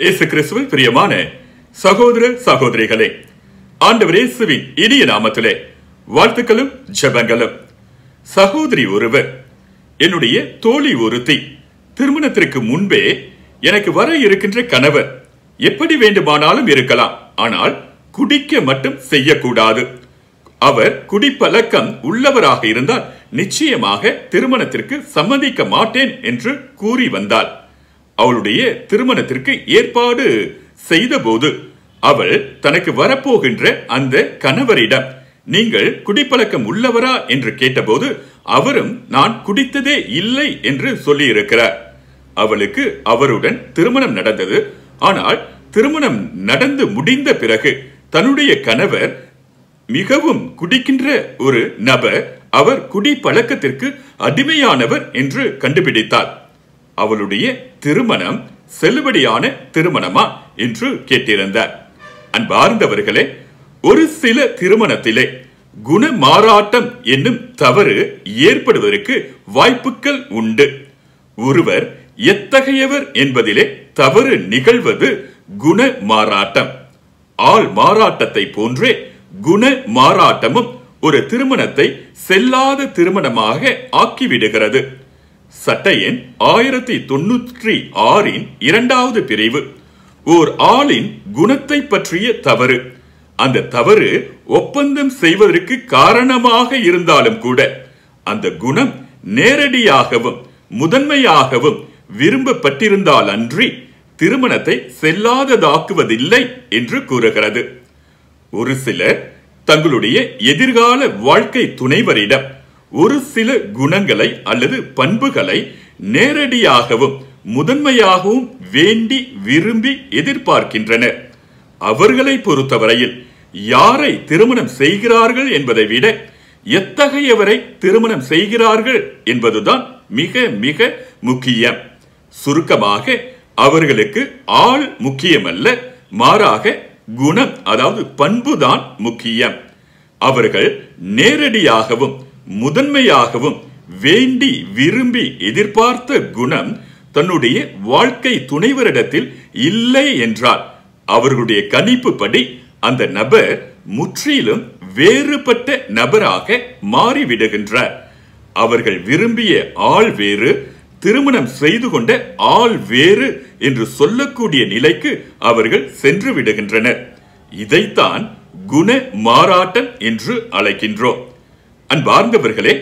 இயேசு கிறிஸ்துவில் பிரியமான சகோதர சகோதரிகளே ஆண்டவர் இயேசுவின் இனிய நாமத்திலே வாழ்த்துக்களும் ஜெபங்களும். சகோதரி ஒருவர் என்னுடைய தோழி ஒருத்தி திருமணத்திற்கு முன்பே எனக்கு வர இருக்கின்ற கணவர் எப்படி வேண்டுமானாலும் இருக்கலாம் ஆனால் குடிக்க மட்டும் செய்யக்கூடாது. அவர் குடிப்பழக்கம் உள்ளவராக இருந்தால் நிச்சயமாக திருமணத்திற்கு சம்மதிக்க மாட்டேன் என்று கூறி வந்தாள் அவளுடைய திருமணத்திற்கு ஏற்பாடு செய்தபோது அவள் தனக்கு வரப்போகின்ற அந்த கணவரிடம் நீங்கள் குடிப்பழக்கம் உள்ளவரா? என்று கேட்டபோது அவரும் நான் குடித்ததே இல்லை என்று சொல்லியிருக்கிறார். அவளுக்கு அவருடன் திருமணம் நடந்தது. ஆனால் திருமணம் நடந்து முடிந்த பிறகு தன்னுடைய கணவர் மிகவும் குடிக்கின்ற ஒரு நபர் அவர் குடி பழக்கத்திற்கு அடிமையானவர் என்று கண்டுபிடித்தார். அவளுடைய திருமணம் செல்லுபடியான திருமணமா என்று கேட்டிருந்தார். அன்பார்ந்தவர்களே ஒரு சில திருமணத்திலே குண மாறாட்டம் என்னும் தவறு ஏற்படுவதற்கு வாய்ப்புகள் உண்டு. ஒருவர் எத்தகையவர் என்பதிலே தவறு நிகழ்வது குண மாறாட்டம் ஆள் மாறாட்டத்தை போன்றே குண மாறாட்டமும் ஒரு திருமணத்தை செல்லாத திருமணமாக ஆக்கிவிடுகிறது. சட்ட எண் ஆயிரத்தி தொன்னூற்றி ஆறின் இரண்டாவது பிரிவு. ஓர் ஆளின் குணத்தை பற்றிய தவறு. அந்த தவறு ஒப்பந்தம் செய்வதற்கு காரணமாக இருந்தாலும் கூட அந்த குணம் நேரடியாகவும் முதன்மையாகவும் விரும்பப்பட்டிருந்தால் அன்றி திருமணத்தை செல்லாததாக்குவதில்லை என்று கூறுகிறது. ஒரு சிலர் தங்களுடைய எதிர்கால வாழ்க்கை துணைவரிடம் ஒரு சில குணங்களை அல்லது பண்புகளை நேரடியாகவும் முதன்மையாகவும் வேண்டி விரும்பி எதிர்பார்க்கின்றனர் அவர்களை பொறுத்தவரையில் யாரை திருமணம் செய்கிறார்கள் என்பதை விட எத்தகையவரை திருமணம் செய்கிறார்கள் என்பதுதான் மிக மிக முக்கியம். சுருக்கமாக அவர்களுக்கு ஆள் முக்கியமல்ல மாறாக குணம் அதாவது பண்புதான் முக்கியம். அவர்கள் நேரடியாகவும் முதன்மையாகவும் வேண்டி விரும்பி எதிர்பார்த்த குணம் தன்னுடைய வாழ்க்கை துணைவரிடத்தில் இல்லை என்றால் அவர்களுடைய கணிப்புப்படி அந்த நபர் முற்றிலும் வேறுபட்ட நபராக மாறிவிடுகின்றார். அவர்கள் விரும்பிய ஆள் வேறு திருமணம் செய்து கொண்ட ஆள் வேறு என்று சொல்லக்கூடிய நிலைக்கு அவர்கள் சென்று விடுகின்றனர் இதைத்தான் குண மாறாட்டம் என்று அழைக்கின்றோம். அன்பார்ந்தவர்களே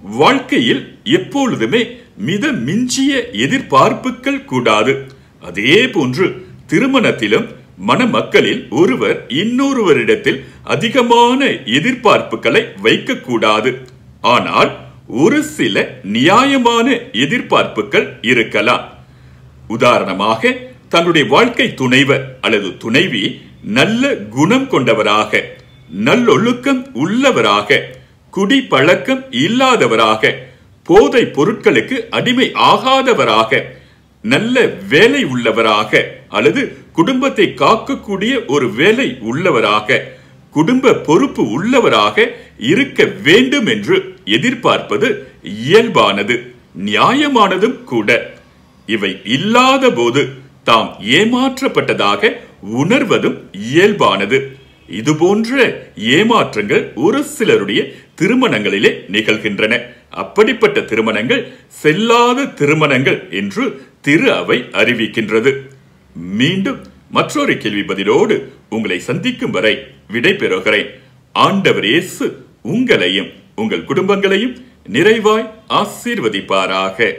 வாழ்க்கையில் எப்பொழுதுமே மித மிஞ்சிய எதிர்பார்ப்புகள் கூடாது. அதே போன்று திருமணத்திலும் மணமக்களில் ஒருவர் இன்னொருவரிடத்தில் அதிகமான எதிர்பார்ப்புகளை வைக்கக்கூடாது. ஆனால் ஒரு சில நியாயமான எதிர்பார்ப்புகள் இருக்கலாம். உதாரணமாக தன்னுடைய வாழ்க்கை துணைவர் அல்லது துணைவி நல்ல குணம் கொண்டவராக நல்லொழுக்கம் உள்ளவராக குடி பழக்கம் இல்லாதவராக போதை பொருட்களுக்கு அடிமை ஆகாதவராக நல்ல வேலை உள்ளவராக அல்லது குடும்பத்தை காக்கக்கூடிய ஒரு வேலை உள்ளவராக குடும்ப பொறுப்பு உள்ளவராக இருக்க வேண்டும் என்று எதிர்பார்ப்பது இயல்பானது நியாயமானதும் கூட. இவை இல்லாத போது தாம் ஏமாற்றப்பட்டதாக உணர்வதும் இயல்பானது. இதுபோன்ற ஏமாற்றங்கள் ஒரு சிலருடைய திருமணங்களிலே நிகழ்கின்றன. அப்படிப்பட்ட திருமணங்கள் செல்லாத திருமணங்கள் என்று திரு அவை அறிவிக்கின்றது. மீண்டும் மற்றொரு கேள்வி பதிலோடு உங்களை சந்திக்கும் வரை விடைபெறுகிறேன். ஆண்டவர் இயேசு உங்களையும் உங்கள் குடும்பங்களையும் நிறைவாய் ஆசீர்வதிப்பாராக.